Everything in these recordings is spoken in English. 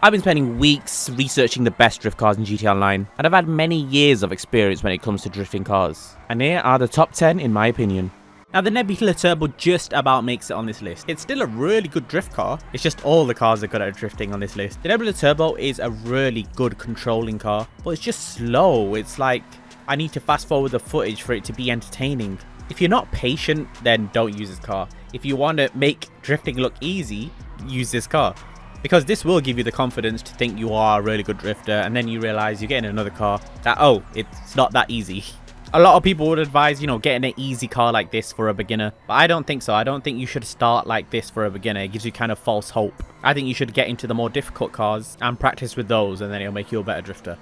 I've been spending weeks researching the best drift cars in GT Online, and I've had many years of experience when it comes to drifting cars. And here are the top 10 in my opinion. Now the Nebula Turbo just about makes it on this list. It's still a really good drift car, it's just all the cars are good at drifting on this list. The Nebula Turbo is a really good controlling car, but it's just slow. It's like, I need to fast forward the footage for it to be entertaining. If you're not patient, then don't use this car. If you want to make drifting look easy, use this car because this will give you the confidence to think you are a really good drifter and then you realize you're getting another car that oh it's not that easy. A lot of people would advise you know getting an easy car like this for a beginner but i don't think so. I don't think you should start like this for a beginner. It gives you kind of false hope. I think you should get into the more difficult cars and practice with those and then it'll make you a better drifter.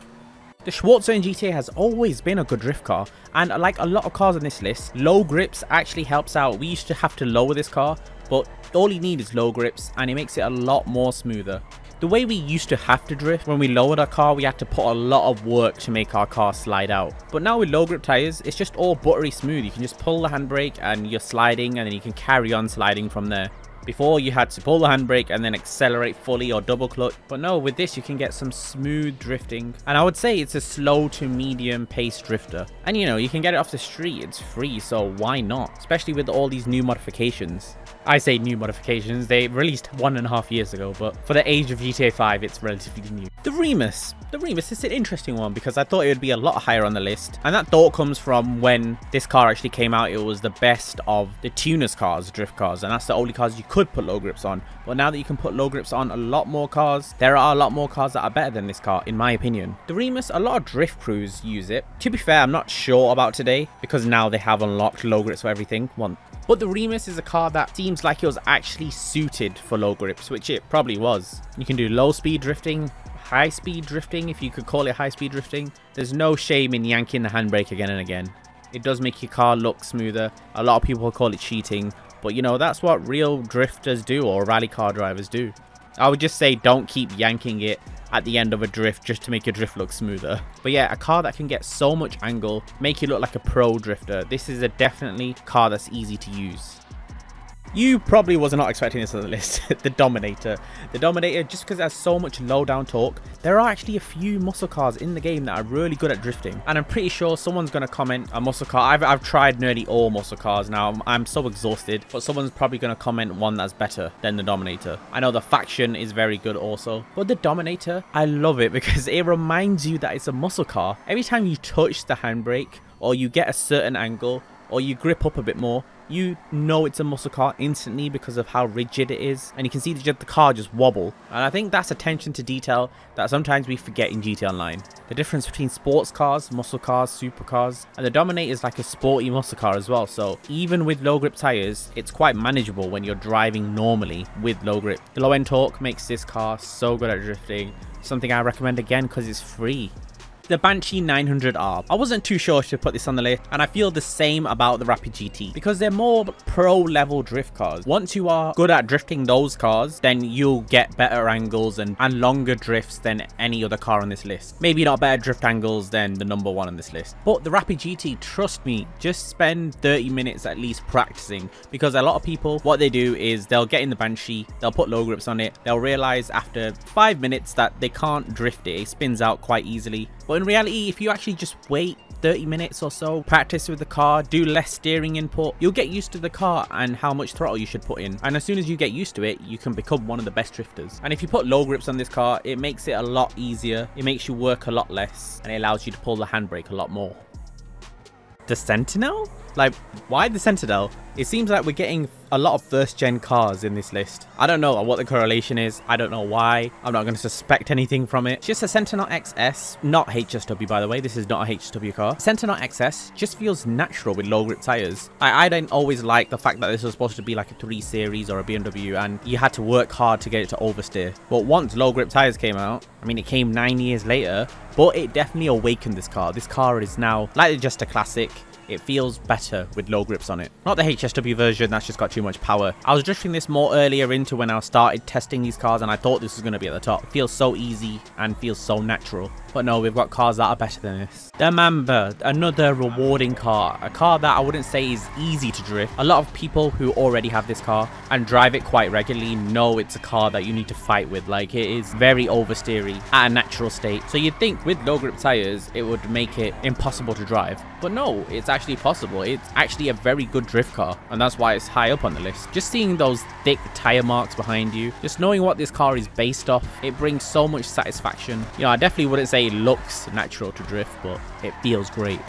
The Schwartzer GTA has always been a good drift car, and like a lot of cars on this list, low grips actually helps out. We used to have to lower this car, but all you need is low grips and it makes it a lot more smoother. The way we used to have to drift, when we lowered our car, we had to put a lot of work to make our car slide out. But now with low grip tyres, it's just all buttery smooth. You can just pull the handbrake and you're sliding and then you can carry on sliding from there. Before you had to pull the handbrake and then accelerate fully or double clutch. But no, with this you can get some smooth drifting. And I would say it's a slow to medium pace drifter. And you know, you can get it off the street, it's free, so why not? Especially with all these new modifications. I say new modifications, they released one and a half years ago, but for the age of GTA 5, it's relatively new. The Remus. The Remus is an interesting one because I thought it would be a lot higher on the list. And that thought comes from when this car actually came out, it was the best of the tuners cars, drift cars, and that's the only cars you could put low grips on. But now that you can put low grips on a lot more cars, there are a lot more cars that are better than this car, in my opinion. The Remus, a lot of drift crews use it. To be fair, I'm not sure about today because now they have unlocked low grips for everything. One, but the Remus is a car that seems like it was actually suited for low grips, which it probably was. You can do low speed drifting, high speed drifting, if you could call it high speed drifting. There's no shame in yanking the handbrake again and again. It does make your car look smoother. A lot of people call it cheating, but you know, that's what real drifters do or rally car drivers do. I would just say don't keep yanking it at the end of a drift just to make your drift look smoother. But yeah, a car that can get so much angle, make you look like a pro drifter. This is a definitely car that's easy to use. You probably was not expecting this on the list, the Dominator. The Dominator, just because it has so much low down torque, there are actually a few muscle cars in the game that are really good at drifting. And I'm pretty sure someone's going to comment a muscle car. I've, I've tried nearly all muscle cars now. I'm, I'm so exhausted, but someone's probably going to comment one that's better than the Dominator. I know the Faction is very good also, but the Dominator, I love it because it reminds you that it's a muscle car. Every time you touch the handbrake or you get a certain angle or you grip up a bit more, you know it's a muscle car instantly because of how rigid it is. And you can see the, car just wobble. And I think that's attention to detail that sometimes we forget in GT Online. The difference between sports cars, muscle cars, supercars and the Dominator is like a sporty muscle car as well. So even with low grip tyres it's quite manageable when you're driving normally with low grip. The low end torque makes this car so good at drifting. Something I recommend again because it's free the Banshee 900R. I wasn't too sure to put this on the list, and I feel the same about the Rapid GT, because they're more pro level drift cars. Once you are good at drifting those cars, then you'll get better angles and, and longer drifts than any other car on this list. Maybe not better drift angles than the number one on this list. But the Rapid GT, trust me, just spend 30 minutes at least practicing, because a lot of people, what they do is they'll get in the Banshee, they'll put low grips on it, they'll realize after five minutes that they can't drift it, it spins out quite easily. But in reality, if you actually just wait 30 minutes or so, practice with the car, do less steering input, you'll get used to the car and how much throttle you should put in. And as soon as you get used to it, you can become one of the best drifters. And if you put low grips on this car, it makes it a lot easier, it makes you work a lot less, and it allows you to pull the handbrake a lot more. The Sentinel? Like, why the Sentinel? It seems like we're getting a lot of first gen cars in this list. I don't know what the correlation is. I don't know why. I'm not going to suspect anything from it. Just a Sentinel XS, not HSW by the way. This is not a HSW car. Sentinel XS just feels natural with low grip tires. I, I don't always like the fact that this was supposed to be like a 3 Series or a BMW and you had to work hard to get it to oversteer. But once low grip tires came out, I mean it came 9 years later, but it definitely awakened this car. This car is now like just a classic it feels better with low grips on it. Not the HSW version, that's just got too much power. I was drifting this more earlier into when I started testing these cars and I thought this was going to be at the top. It feels so easy and feels so natural. But no, we've got cars that are better than this. The Mamba, another rewarding car. A car that I wouldn't say is easy to drift. A lot of people who already have this car and drive it quite regularly know it's a car that you need to fight with. Like it is very oversteery at a natural state. So you'd think with low grip tires, it would make it impossible to drive. But no, it's actually possible. It's actually a very good drift car. And that's why it's high up on the list. Just seeing those thick tire marks behind you, just knowing what this car is based off, it brings so much satisfaction. You know, I definitely wouldn't say looks natural to drift, but it feels great.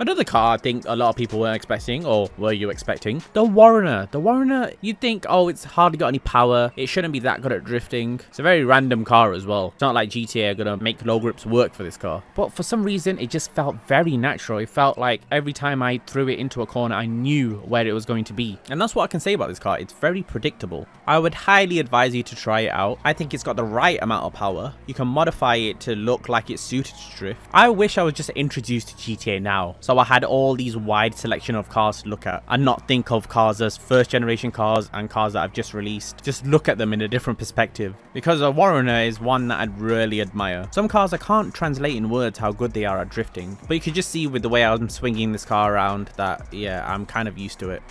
Another car I think a lot of people weren't expecting, or were you expecting? The Warrener. The Warrener, you'd think, oh, it's hardly got any power. It shouldn't be that good at drifting. It's a very random car as well. It's not like GTA are going to make low grips work for this car. But for some reason, it just felt very natural. It felt like every time I threw it into a corner, I knew where it was going to be. And that's what I can say about this car. It's very predictable. I would highly advise you to try it out. I think it's got the right amount of power. You can modify it to look like it's suited to drift. I wish I was just introduced to GTA now so I had all these wide selection of cars to look at and not think of cars as first generation cars and cars that I've just released. Just look at them in a different perspective. Because a Warrener is one that I'd really admire. Some cars I can't translate in words how good they are at drifting. But you can just see with the way I'm swinging this car around that, yeah, I'm kind of used to it.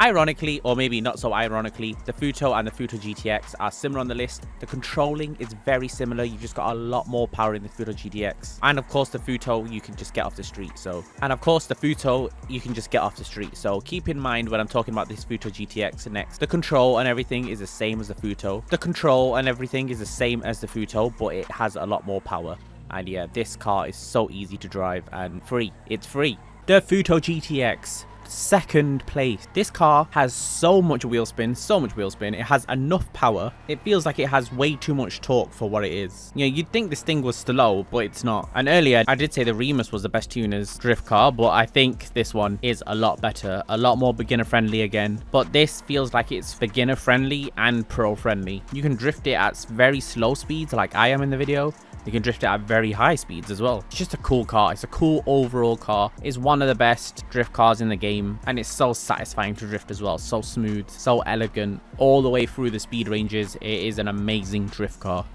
Ironically, or maybe not so ironically, the Futo and the Futo GTX are similar on the list. The controlling is very similar. You've just got a lot more power in the Futo GTX. And of course, the Futo you can just get off the street. So, and of course, the Futo you can just get off the street. So keep in mind when I'm talking about this Futo GTX next, the control and everything is the same as the Futo. The control and everything is the same as the Futo, but it has a lot more power. And yeah, this car is so easy to drive and free. It's free. The Futo GTX second place. This car has so much wheel spin, so much wheel spin. It has enough power. It feels like it has way too much torque for what it is. You know, you'd think this thing was slow, but it's not. And earlier, I did say the Remus was the best tuner's drift car, but I think this one is a lot better, a lot more beginner friendly again. But this feels like it's beginner friendly and pro friendly. You can drift it at very slow speeds like I am in the video you can drift it at very high speeds as well. It's just a cool car. It's a cool overall car. It's one of the best drift cars in the game. And it's so satisfying to drift as well. So smooth, so elegant. All the way through the speed ranges. It is an amazing drift car.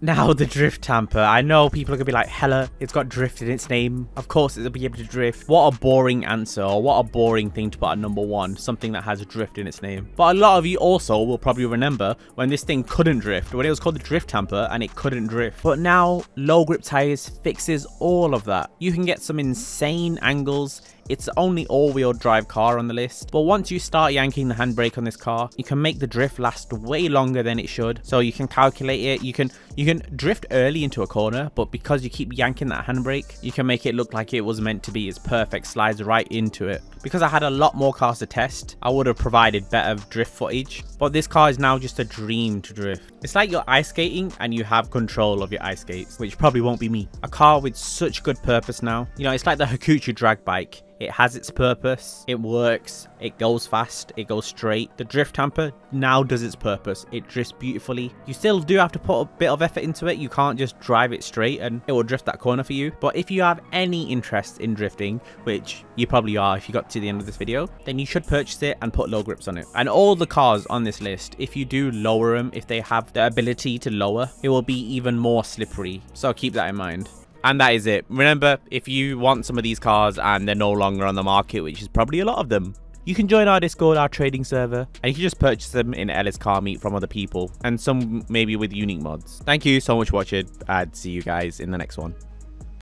Now the Drift Tampa. I know people are going to be like, hella, it's got drift in its name. Of course it'll be able to drift. What a boring answer or what a boring thing to put at number one. Something that has drift in its name. But a lot of you also will probably remember when this thing couldn't drift. When it was called the Drift Tampa and it couldn't drift. But now low grip tires fixes all of that. You can get some insane angles it's the only all-wheel drive car on the list, but once you start yanking the handbrake on this car, you can make the drift last way longer than it should. So you can calculate it, you can you can drift early into a corner, but because you keep yanking that handbrake, you can make it look like it was meant to be. It's perfect, slides right into it. Because I had a lot more cars to test, I would have provided better drift footage, but this car is now just a dream to drift. It's like you're ice skating and you have control of your ice skates, which probably won't be me. A car with such good purpose now. You know, it's like the Hakuchou drag bike. It has its purpose. It works. It goes fast. It goes straight. The Drift Tampa now does its purpose. It drifts beautifully. You still do have to put a bit of effort into it. You can't just drive it straight and it will drift that corner for you. But if you have any interest in drifting, which you probably are if you got to the end of this video, then you should purchase it and put low grips on it. And all the cars on this list, if you do lower them, if they have the ability to lower, it will be even more slippery. So keep that in mind. And that is it. Remember, if you want some of these cars and they're no longer on the market, which is probably a lot of them, you can join our Discord, our trading server, and you can just purchase them in LS Car Meet from other people, and some maybe with unique mods. Thank you so much for watching, I'd see you guys in the next one.